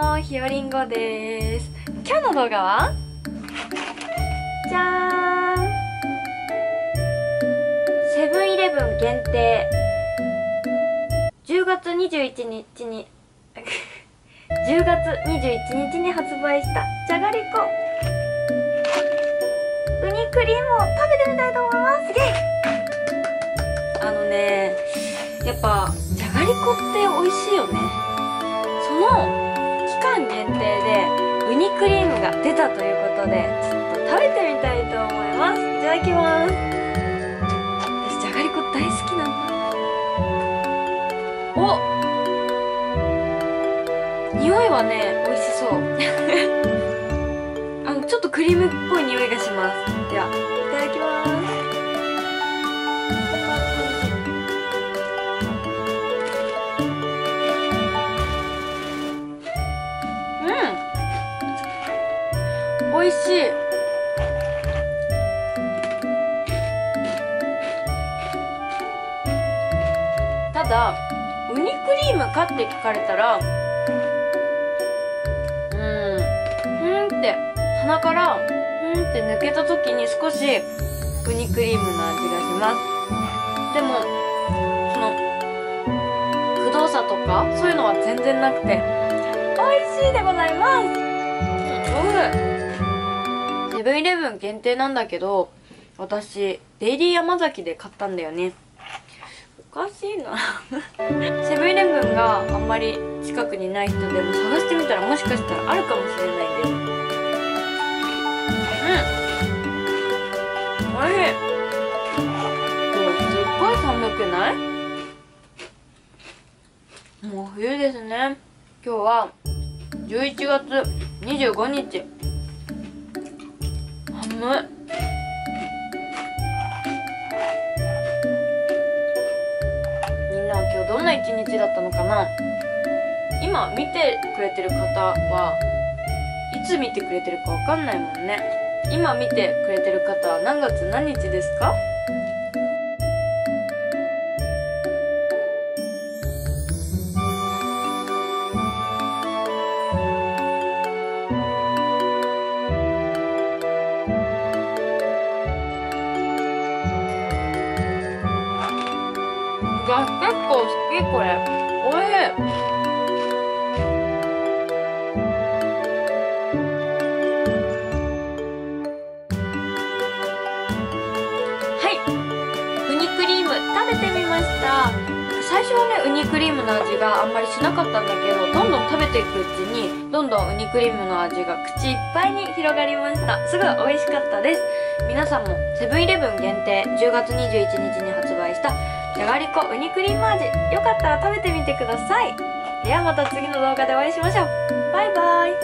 もひよりんごです。今日の動画は？じゃーん。セブンイレブン限定。10月21日に10月21日に発売したじゃがりこ。ウニクリームを食べてみたいと思います。イェイ。あのねやっぱじゃがりこって美味しいよね。その定でウニクリームが出たということでちょっと食べてみたいと思います。いただきます。私じゃがりこ大好きなんだお匂いはね美味しそう。あのちょっとクリームっぽい匂いがします。ではいただきます。味しい。ただウニクリームかって聞かれたらうんふんって鼻からふんって抜けた時に少しウニクリームの味がします。でもそのくどさとかそういうのは全然なくて美味しいでございます。セブンイレブン限定なんだけど私デイリー山崎で買ったんだよね。おかしいな。セブンイレブンがあんまり近くにない人でも探してみたらもしかしたらあるかもしれないんですうん。おいしい。今日すっごい寒くない？もう冬ですね。今日は11月25日。寒い。みんなは今日どんな一日だったのかな？今見てくれてる方はいつ見てくれてるかわかんないもんね。今見てくれてる方は何月何日ですか？結構好きこれ。おいしい。はい。ウニクリーム食べてみました。最初はねウニクリームの味があんまりしなかったんだけどどんどん食べていくうちにどんどんウニクリームの味が口いっぱいに広がりました。すごい美味しかったです。皆さんもセブンイレブン限定10月21日に発売したじゃがりこウニクリーム味。よかったら食べてみてください。ではまた次の動画でお会いしましょう。バイバイ。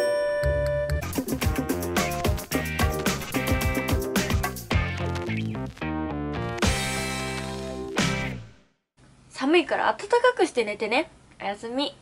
寒いから暖かくして寝てね。おやすみ。